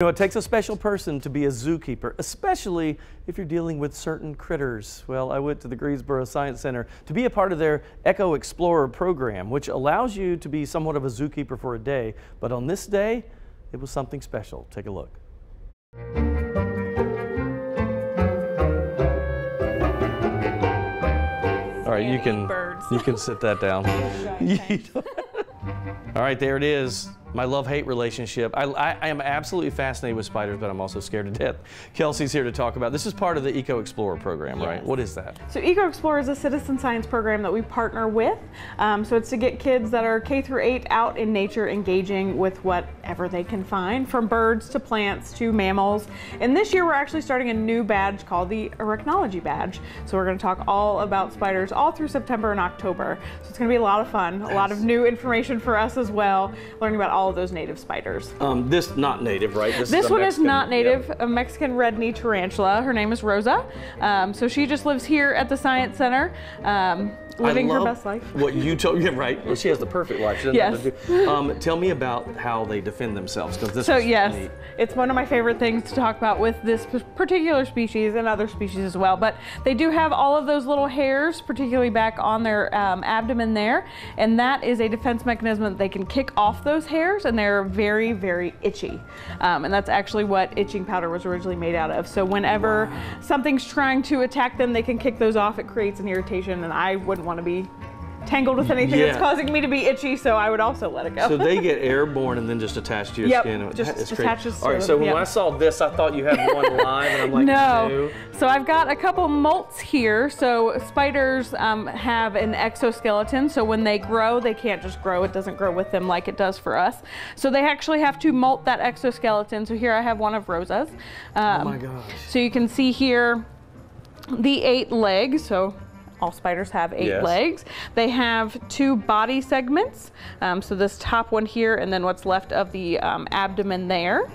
You know, it takes a special person to be a zookeeper, especially if you're dealing with certain critters. Well, I went to the Greensboro Science Center to be a part of their Eco Explorer program, which allows you to be somewhat of a zookeeper for a day. But on this day, it was something special. Take a look. All right, you can birds. you can sit that down. All right, there it is. My love-hate relationship. I, I, I am absolutely fascinated with spiders, but I'm also scared to death. Kelsey's here to talk about. This is part of the Eco Explorer program, right? What is that? So Eco Explorer is a citizen science program that we partner with. Um, so it's to get kids that are K through 8 out in nature engaging with whatever they can find, from birds to plants to mammals. And this year we're actually starting a new badge called the Arachnology Badge. So we're going to talk all about spiders all through September and October. So it's going to be a lot of fun, a lot of new information for us as well, learning about all of those native spiders. Um, this not native, right? This a one is not native, yeah. a Mexican red knee tarantula. Her name is Rosa. Um, so she just lives here at the Science Center, um, living her best life. What you told, yeah, right? Well, she has the perfect life. She Yes. to do- um, tell me about how they defend themselves, because this So is yes, neat. it's one of my favorite things to talk about with this particular species and other species as well. But they do have all of those little hairs, particularly back on their um, abdomen there, and that is a defense mechanism that they can kick off those hairs, and they're very, very itchy. Um, and that's actually what itching powder was originally made out of. So whenever something's trying to attack them, they can kick those off. It creates an irritation, and I wouldn't want to be tangled with anything that's causing me to be itchy, so I would also let it go. So they get airborne and then just attach to your Yep, skin. just crazy. attaches All right, so them, when yep. I saw this, I thought you had one live, and I'm like, no. So I've got a couple molts here. So spiders um, have an exoskeleton. So when they grow, they can't just grow. It doesn't grow with them like it does for us. So they actually have to molt that exoskeleton. So here I have one of Rosa's. Um, Oh my gosh. So you can see here the eight legs. So all spiders have eight Yes. legs. They have two body segments. Um, so this top one here, and then what's left of the um, abdomen there.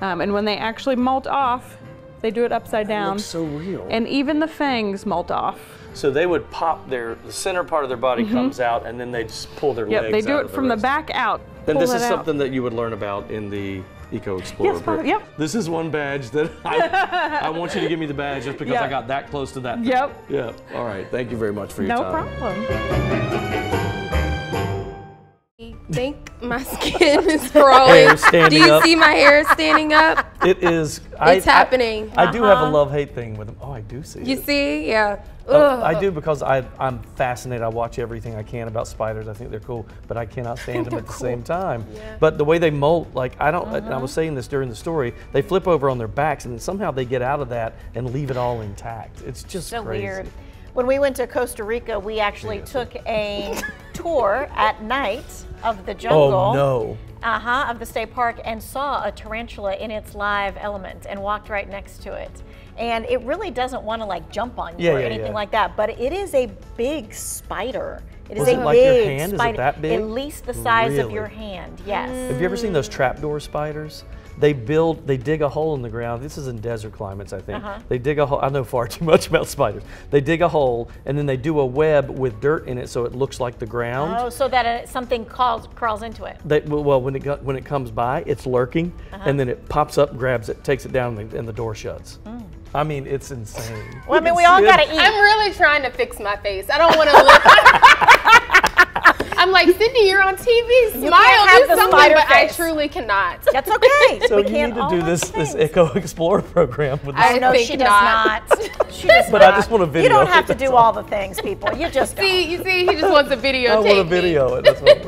Um, and when they actually molt off, they do it upside down. looks so real. And even the fangs molt off. So they would pop their the center part of their body mm-hmm. comes out, and then they just pull their. Yep, legs. they do out it of from the wrist. back out. And this is out. something that you would learn about in the Eco Explorer. Yes, program. yep. This is one badge that I, I want you to give me the badge just because I got that close to that. Yep. Yeah. All right. Thank you very much for your No time. problem. I think my skin is growing. Do you up. see my hair standing up? It is. It's happening. I, do have a Uh-huh. love hate thing with them. Oh, I do see. You it. see? Yeah. Oh, I do because I, I'm fascinated. I watch everything I can about spiders. I think they're cool, but I cannot stand them at the cool. same time. Yeah. But the way they molt, like I don't. and I Uh-huh. was saying this during the story. They flip over on their backs, and then somehow they get out of that and leave it all intact. It's just so crazy. weird. When we went to Costa Rica, we actually took a tour at night of the jungle. Oh no! Uh huh. Of the state park and saw a tarantula in its live element and walked right next to it. And it really doesn't want to like jump on you Yeah, or yeah, anything yeah. like that, but it is a big spider. It is Was a it like your big hand? Is it that big? At least the size of your hand. Yes. Have you ever seen those trapdoor spiders? They build, they dig a hole in the ground. This is in desert climates, I think. Uh-huh. They dig a hole. I know far too much about spiders. They dig a hole and then they do a web with dirt in it so it looks like the ground. Oh, so that uh, something crawls, crawls into it. They, well, well, when it when it comes by, it's lurking, Uh-huh. and then it pops up, grabs it, takes it down, and the, and the door shuts. I mean, it's insane. Mm. Well, I mean, we all gotta eat. I'm really trying to fix my face. I don't want to look. I'm like, Cindy, you're on TV. Smile, have do the something, spider but I truly cannot. That's okay. So we you can't need to do this the this things. Eco Explorer program with I this. no, think she does not. not. She does But I just want a video. You don't have to do all the things, people. You just see. don't. See, you see, he just wants a I videotape. want a me. video. That's what,